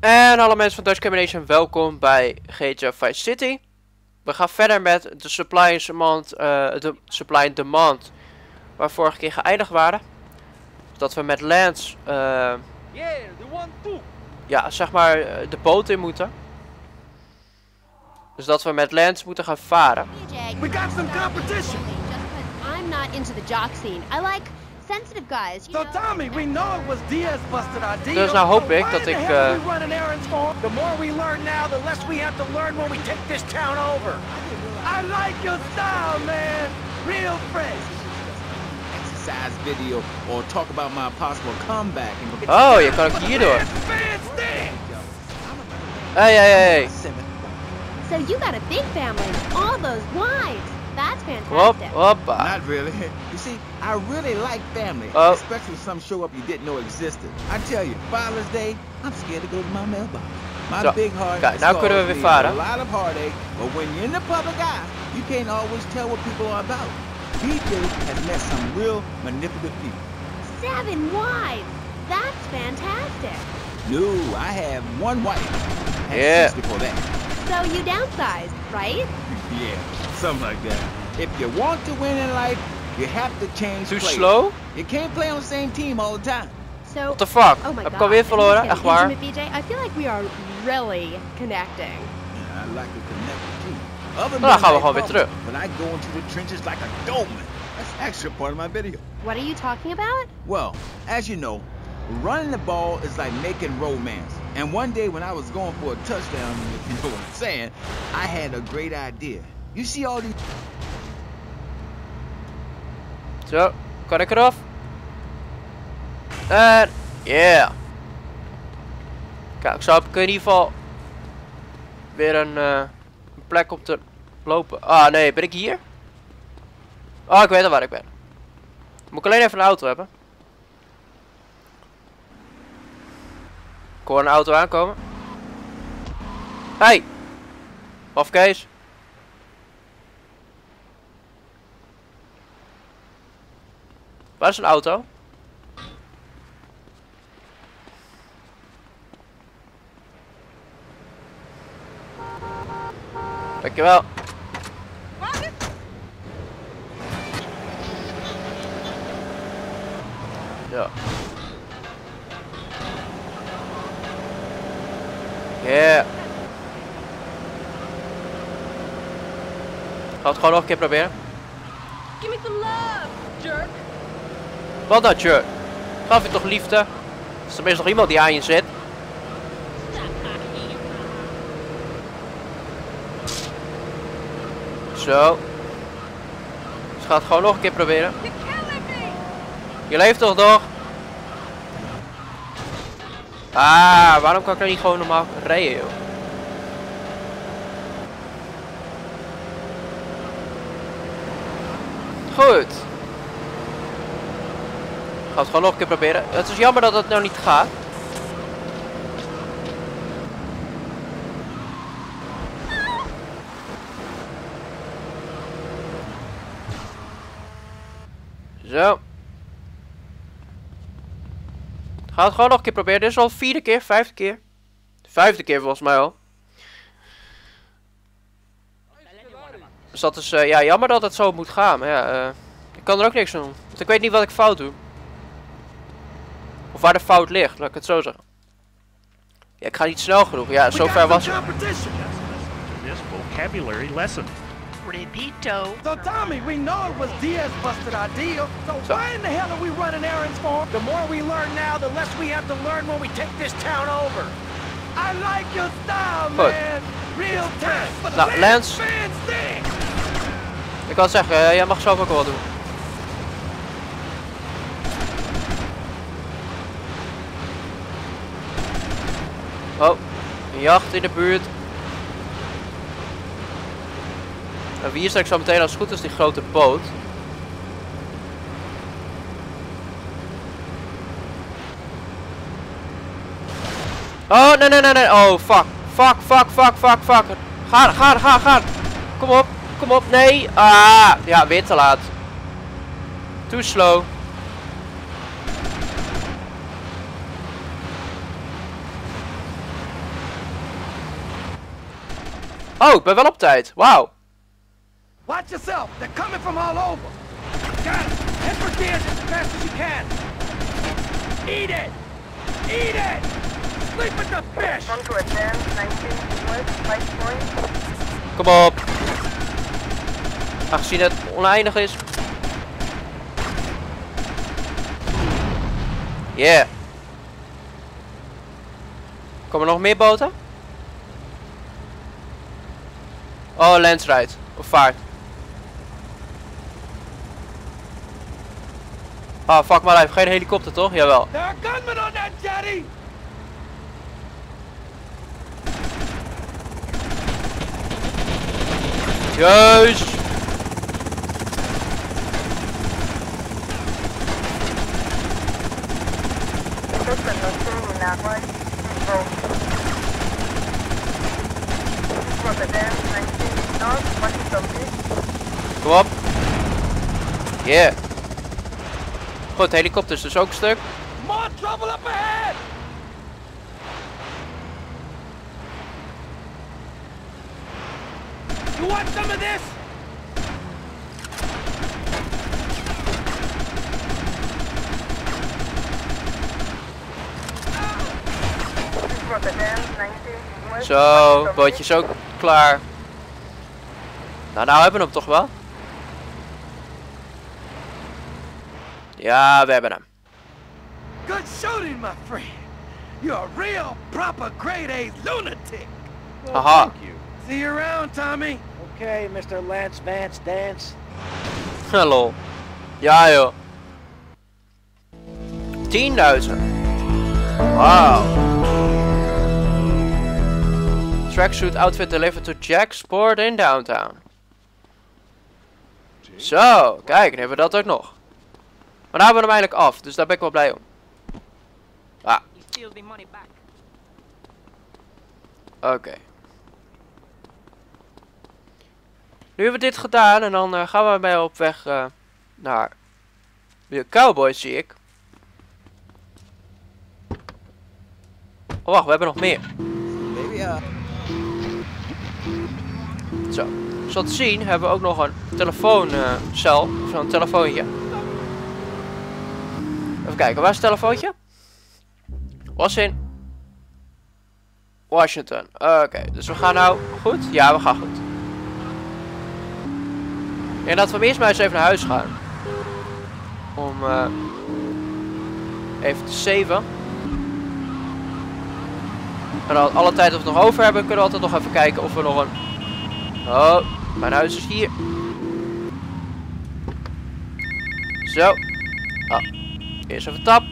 En alle mensen van Dutch Combination, welkom bij GTA Vice City. We gaan verder met de supply and demand, eh, de supply and demand waar we vorige keer geëindigd waren. Dat we met Lance, eh, Yeah, the one too. ja, zeg maar, eh, de boot in moeten. Dus dat we met Lance moeten gaan varen. We got some competition. I'm not into the jock scene. I like sensitive guys. You So know? Tommy, we know it was Diaz busted our deal. Dus nou hoop so ik why dat the ik, hell we running errands for? The more we learn now, the less we have to learn when we take this town over. I like your style, man. Real fresh. exercise video or talk about my possible comeback. And Oh, je kan ook hierdoor. Fans, fans. Hey, hey, hey. So you got a big family, all those wives. That's Hop, fantastic. hoppa. Uh. Not really. You see, I really like family, Oh. especially if some show up you didn't know existed. I tell you, Father's Day, I'm scared to go to my mailbox. My Zo, big heart kijk, nou kunnen we scars weer me varen. A lot of heartache, but when you're in the public eye, you can't always tell what people are about. BJ has met some real manipulative people. Seven wives. That's fantastic. No, I have one wife. I Yeah. before that. So you downsized, right? Yeah, something like that. If you want to win in life, you have to change Too players. slow? You can't play on the same team all the time. So. What the fuck? Oh my Heb ik god. alweer verloren? Listen, Echt waar? Intimate BJ, I feel like we are really connecting. Yeah, I like to connect with you. Other Nou, dan men gaan we may gewoon weer problem, terug. But I go into the trenches like a doorman. That's actually part of my video. What are you talking about? Well, as you know, running the ball is like making romance. And one day when I was going for a touchdown, if you know what I'm saying, I had a great idea. You see all these Zo, kan ik eraf? En, yeah. Kijk, zo heb ik in ieder geval weer een, eh, een plek om te lopen. Ah, nee, ben ik hier? Oh, ik weet al waar ik ben. Moet ik alleen even een auto hebben. Ik hoor een auto aankomen. Hey! Of Kees. Waar is een auto? Dankjewel. Ja. Yeah. Ga het gewoon nog een keer proberen. Give me some love, jerk. Wat dat je? Gaf je toch liefde? Is er tenminste nog iemand die aan je zit? Zo. Dus ga het gewoon nog een keer proberen. Je leeft toch nog? Ah, waarom kan ik nou niet gewoon normaal rijden, joh? Goed. Ga het gewoon nog een keer proberen. Het is jammer dat het nou niet gaat. Zo. Ga het gewoon nog een keer proberen. Dit is al vierde keer, vijfde keer. Vijfde keer volgens mij al. Dus dat is eh, ja, jammer dat het zo moet gaan. Maar ja, eh, ik kan er ook niks aan doen. Want ik weet niet wat ik fout doe. Of waar de fout ligt, laat ik het zo zeggen. Ja, ik ga niet snel genoeg. Ja, zover was het. this vocabulary lesson. Repito. So Tommy, we know it was Diaz busted our deal. So, So- why in the hell are we running errands for him? The more we learn now, the less we have to learn when we take this town over. I like your style, Goed. man. Real fresh. Nou, Fans, Lance. Ik kan zeggen, eh, jij mag zelf ook wel doen. Oh, een jacht in de buurt. En wie is er zo meteen als het goed is die grote boot? Oh, nee, nee, nee, nee. Oh, fuck. Fuck, fuck, fuck, fuck, fuck. Ga, ga, ga, ga. Kom op, kom op. Nee. Ah, ja, weer te laat. Too slow. Oh, ik ben wel op tijd. Wauw. Watch yourself. They're coming from all over. Got it. Head for Diaz as fast as you can. Eat it. Eat it. Sleep with the fish. Come to advance 19 West 5 point. Kom op. Aangezien het oneindig is. Yeah. Komen er nog meer boten? Oh, Lens rijdt. Of vaart. Ah, fuck my life. Geen helikopter toch? Jawel. There are gunmen on that jetty. Juist. Listen, no turning Goed, helikopters dus ook stuk. More trouble up ahead. You want some of this? From advance 19 West Zo, Washington bootje is ook klaar. Nou, nou hebben we hem toch wel? Ja, we hebben hem. Good shooting, my friend. You're a real, proper grade A lunatic. Aha. See you around, Tommy. Okay, Mr. Lance Vance Dance. Hallo. Ja joh. 10.000. Wauw. Tracksuit outfit delivered to Jack Sport in downtown. Zo, kijk, dan hebben we dat ook nog. Maar nou hebben we hem eigenlijk af, dus daar ben ik wel blij om. Ah, You steal the money back. oké. Nu hebben we dit gedaan en dan eh, gaan we bij op weg eh, naar de Cowboys, zie ik. Oh wacht, we hebben nog meer. Baby, uh, Zo. Zoals te zien hebben we ook nog een telefooncel. Zo'n telefoontje. Even kijken, waar is het telefoontje? Was in Washington. Oké, dus we gaan nou goed? Ja, we gaan goed. Denk dat we eerst maar eens even naar huis gaan. Om eh, even te saven. En dan alle tijd dat we nog over hebben, kunnen we altijd nog even kijken of we nog een Oh, mijn huis is hier. Zo. Ah, eerst even tap.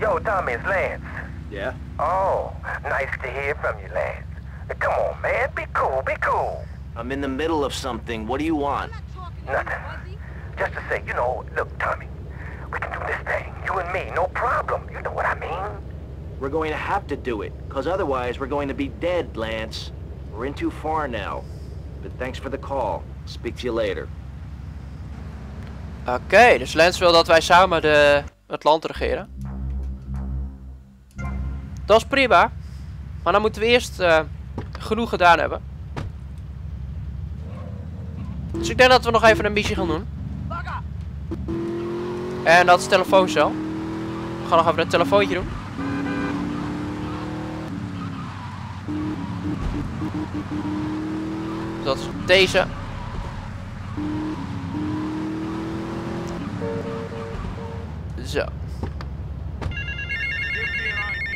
Yo, Tommy, it's Lance. Yeah? Oh, nice to hear from you, Lance. Come on, man, be cool, be cool. I'm in the middle of something. What do you want? Nothing. Just to say, you know, look, Tommy, we can do this thing, you and me, no problem. You know what I mean? We're going to have to do it, because otherwise we're going to be dead, Lance. We're in too far now. But thanks for the call. Speak to you later. Oké, dus Lens wil dat wij samen de, het land regeren. Dat is prima. Maar dan moeten we eerst eh, genoeg gedaan hebben. Dus ik denk dat we nog even een missie gaan doen. En dat is telefooncel. We gaan nog even een telefoontje doen. Dat is deze. Zo.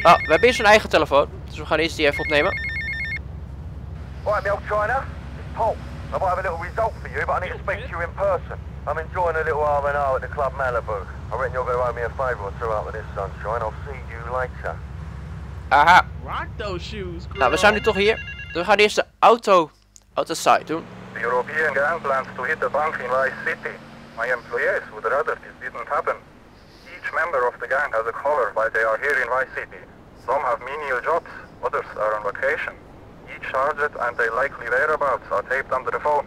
Ah, we hebben eerst een eigen telefoon. Dus we gaan eerst die even opnemen. Right, me old China, it's Paul. I might have a little result for you, but I need to speak to you in person. I'm enjoying a little R&R at the Club Malibu. I reckon you're going to owe me a favour or two out of this sunshine. I'll see you later. Aha. Rock those shoes, Nou, we zijn nu toch hier. Dus we gaan eerst de auto, auto site doen. The European gang plans to hit the bank in Vice City. My employees would rather this didn't happen. Each member of the gang has a collar while they are here in Vice City. Some have menial jobs, others are on vacation. Each target and their likely whereabouts are taped under the phone.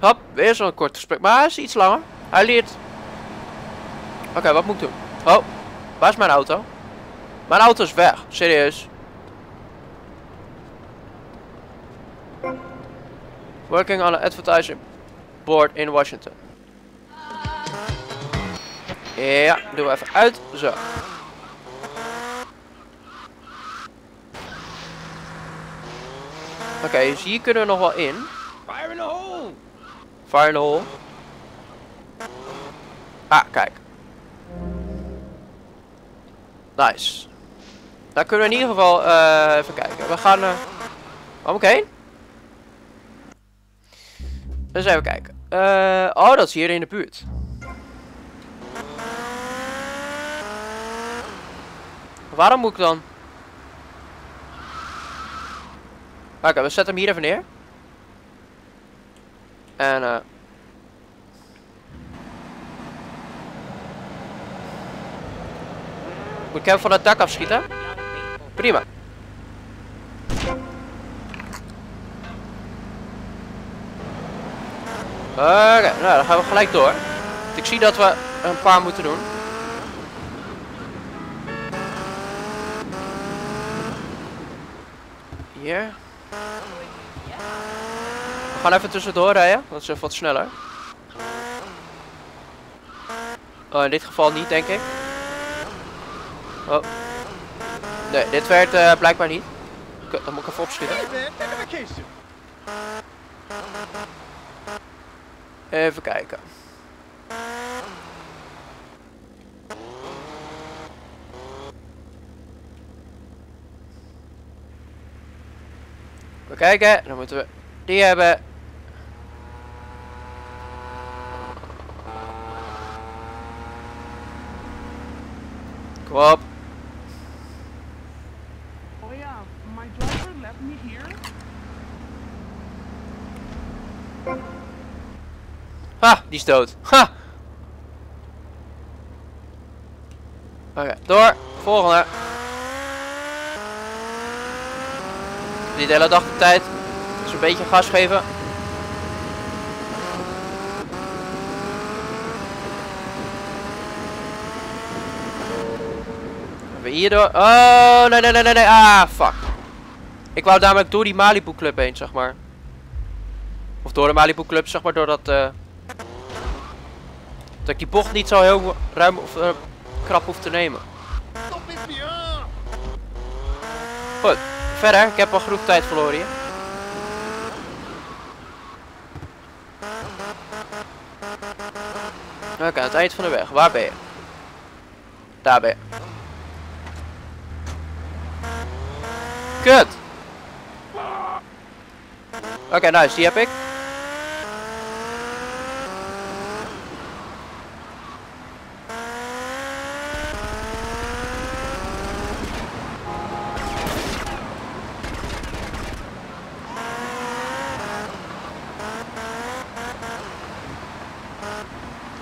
Hop, weer zo'n kort gesprek. Maar hij is iets langer. Hij leert. Oké, wat moet ik doen? Oh, waar is mijn auto? Mijn auto is weg, serieus. Working on an advertising board in Washington. Ja, doen we even uit. Zo. Oké, dus hier kunnen we nog wel in. Fire in the hole! Fire in the hole. Ah, kijk. Nice. Daar kunnen we in ieder geval eh, even kijken. We gaan... eh waar moet ik heen? Dus even kijken. Eh, oh, dat is hier in de buurt. Waarom moet ik dan... Oké, we zetten hem hier even neer. En eh... Moet ik hem van het dak afschieten? Prima. Oké, nou dan gaan we gelijk door. Ik zie dat we een paar moeten doen. We gaan even tussendoor rijden, dat is even wat sneller. Oh, in dit geval niet, denk ik. Oh. Nee, dit werkt eh, blijkbaar niet. Kut, Dan moet ik even opschieten. Even kijken. We kijken, dan moeten we die hebben. Kom op. Oh my driver left me here. Ha, die is dood. Ha! Oké, door. Volgende. Niet de hele dag de tijd. Dus een beetje gas geven. Even hier door. Oh, nee, nee, nee, nee, nee. Ah, fuck. Ik wou namelijk door die Malibu Club heen, zeg maar. Of door de Malibu Club, zeg maar, door dat... eh, dat ik die bocht niet zo heel ruim of eh, krap hoef te nemen. Off! Goed, verder. Ik heb al genoeg tijd verloren hier. Oké, aan het eind van de weg. Waar ben je? Daar ben je. Kut! Oké, nice. Die heb ik.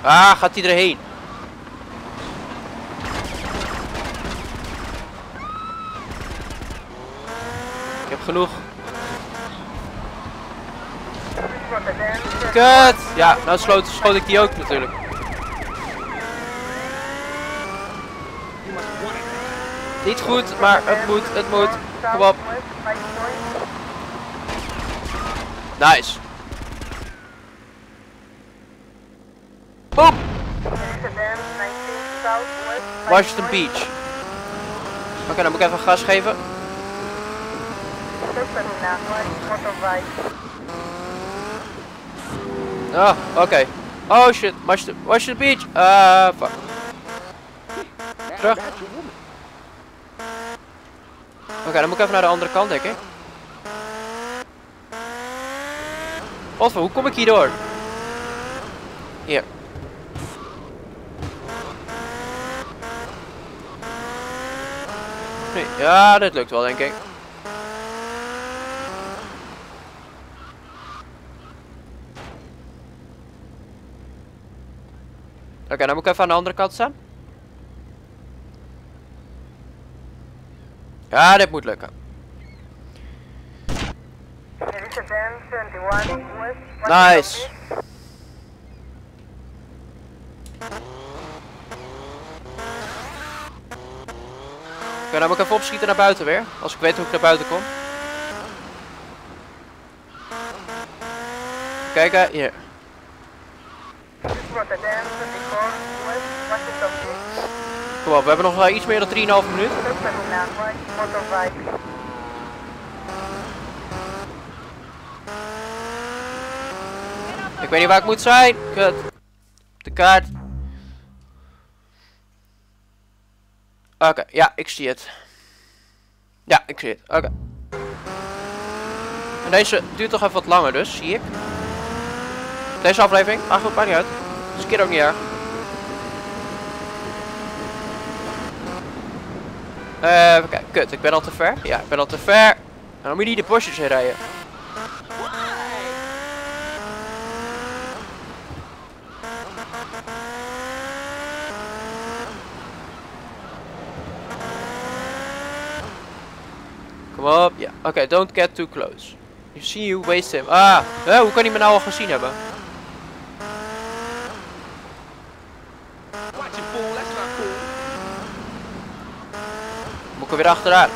Ah, gaat hij erheen? Ik heb genoeg. Kut! Ja, nou sloot, schoot ik die ook natuurlijk. Niet goed, maar het moet, het moet. Kom op. Nice. Boom! Washington Beach. Oké, dan moet ik even gas geven. Ah, oké. Oh shit, Washington, Beach. Ah, fuck. Terug. Oké, dan moet ik even naar de andere kant, denk ik. Hoe kom ik hier door? Hier. Ja, dit lukt wel, denk ik. Oké, dan moet ik even aan de andere kant staan. Ja, dit moet lukken. Nice. Oké, dan moet ik even opschieten naar buiten weer. Als ik weet hoe ik naar buiten kom. Kijken, hier. Rotterdam 24 West, Washington Beach. Kom op, we hebben nog eh, iets meer dan 3,5 minuut. Ik weet niet waar ik moet zijn. Kut. De kaart. Oké, ja, ik zie het. Ja, ik zie het. Oké. En deze duurt toch even wat langer dus, zie ik. Deze aflevering. Ah goed, maakt niet uit. Keer ook niet erg. Eh, kijken. Kut, ik ben al te ver. Ja, ik ben al te ver. Dan moet je niet de bosjes in rijden. Kom op, ja. Oké, don't get too close. You see you waste him. Ah, hè, hoe kan hij me nou al gezien hebben? Moet ik er weer achteraan.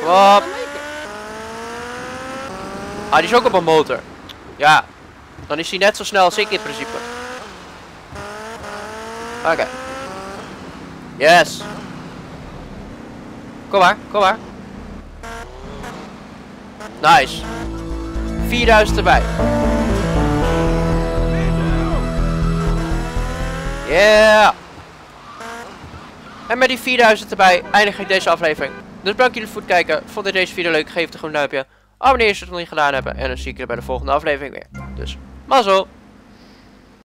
Kom op. Ah, die is ook op een motor. Ja. Dan is hij net zo snel als ik in principe. Oké. Yes. Kom maar, kom maar. Nice. 4000 erbij. Yeah. En met die 4000 erbij eindig ik deze aflevering. Dus bedankt jullie voor het kijken. Vond je deze video leuk? Geef het een duimpje. Abonneer als je het nog niet gedaan hebt. En dan zie ik je bij de volgende aflevering weer. Dus, mazzel.